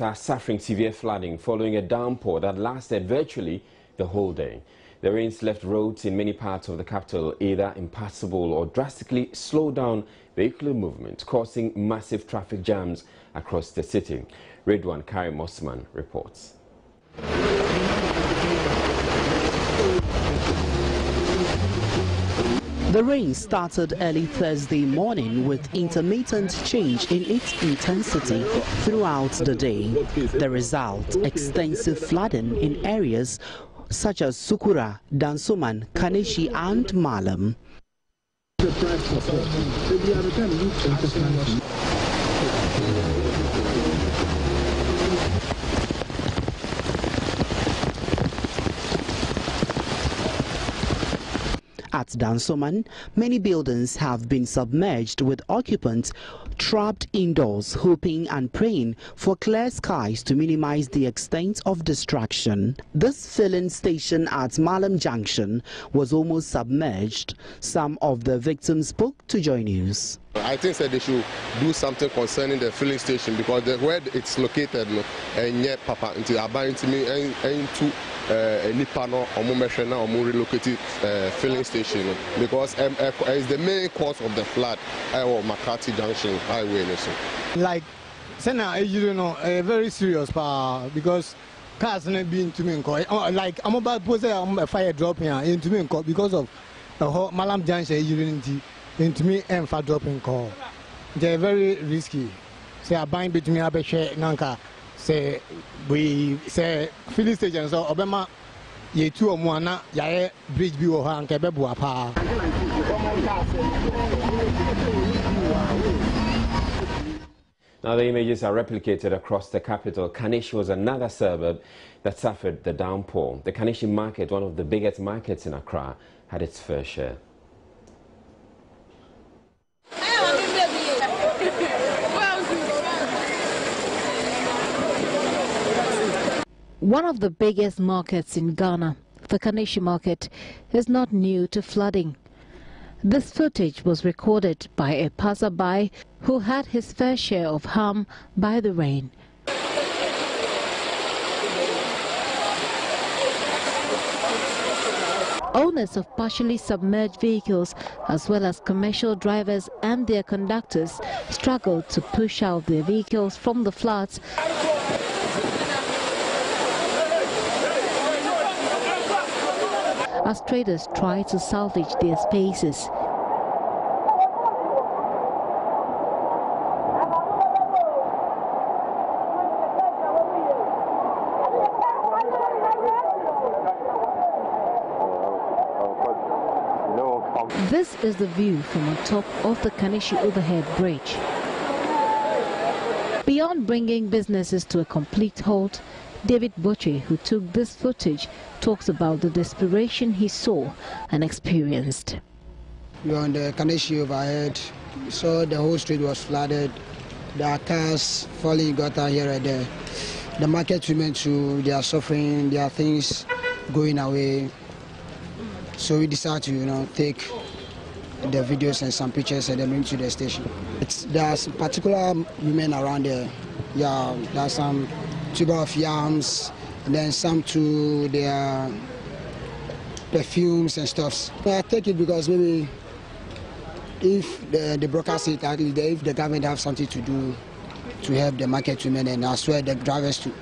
are suffering severe flooding following a downpour that lasted virtually the whole day. The rains left roads in many parts of the capital either impassable or drastically slowed down vehicular movement, causing massive traffic jams across the city. Redwan Karim Osman reports. The rain started early Thursday morning with intermittent change in its intensity throughout the day. The result, extensive flooding in areas such as Sukura, Dansoman, Kaneshie and Mallam. At Dansoman, many buildings have been submerged with occupants trapped indoors, hoping and praying for clear skies to minimize the extent of destruction. This filling station at Mallam Junction was almost submerged. Some of the victims spoke to Joy News. I think that they should do something concerning the filling station because the, where it's located, no, yet Papa, into me and to a nipa no ɔmo mɛhwɛ na ɔmo relocate uh, filling station because um, uh, it's the main cause of the flood ɛwɔ Makati junction highway no so. like sɛna eyiri no ɛyɛ very serious paa because cars no bi ntumi nkɔ like ɔmo ba po sɛ ɔmo fire dropping a ntumi nkɔ because of ɛhɔ malam junction eyiri no ntumi ɛnfa dropping kɔ nti ɛyɛ very risky sɛ aban betumi abɛhwɛ nanka sɛ wei sɛ filling station sɛ ɔbɛma yɛtu ɔmo a na yɛayɛ eh, bridge bi wɔ hɔ a nka ɛbɛboa paa Now the images are replicated across the capital. Kaneshie was another suburb that suffered the downpour. The Kaneshie market, one of the biggest markets in Accra, had its fair share. One of the biggest markets in Ghana, the Kaneshie market, is not new to flooding. This footage was recorded by a passerby who had his fair share of harm by the rain. Owners of partially submerged vehicles as well as commercial drivers and their conductors struggled to push out their vehicles from the floods as traders try to salvage their spaces. This is the view from on top of the Kaneshie overhead bridge. Beyond bringing businesses to a complete halt, David Botche, who took this footage, talks about the desperation he saw and experienced. We were on the Kaneshie overhead, saw the whole street was flooded, there are cars falling gutter here and there. The market women too, they are suffering, there are things going away. So we decided to, you know, take the videos and some pictures and then bring to the station. It's, there's particular women around there. Yeah, there's some tuber of yams, and then some to their perfumes and stuffs. I take it because maybe if the, the brokers it, if the government have something to do to help the market women, and I swear the drivers too.